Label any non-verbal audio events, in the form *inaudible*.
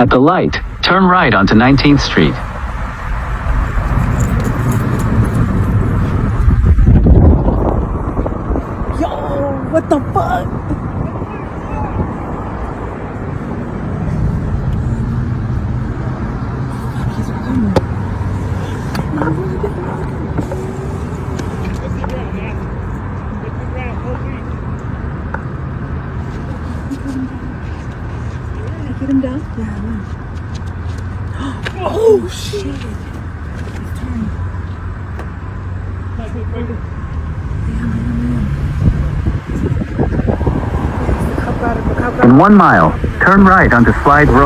At the light, turn right onto 19th Street. Yo, what the fuck? Get him down? Yeah, run. *gasps* Oh, oh shit! He's turning. In one mile, turn right onto Slide Road.